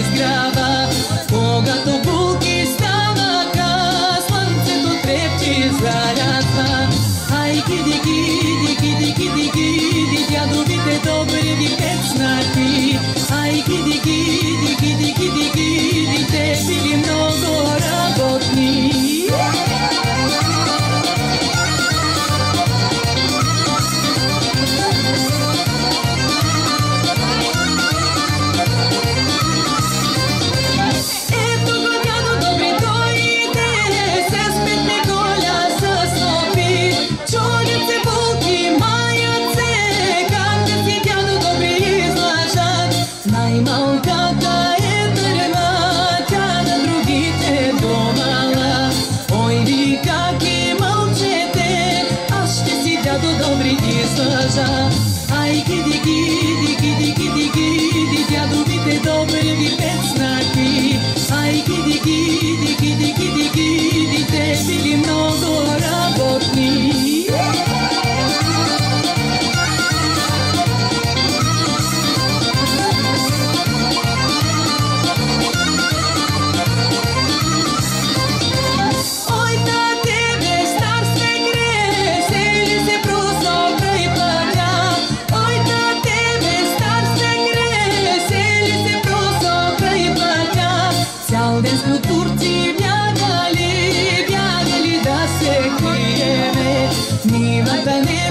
изгрява, когато булки станаха, слънцето трепти зарядва. Ай, treasure. Me, my baby.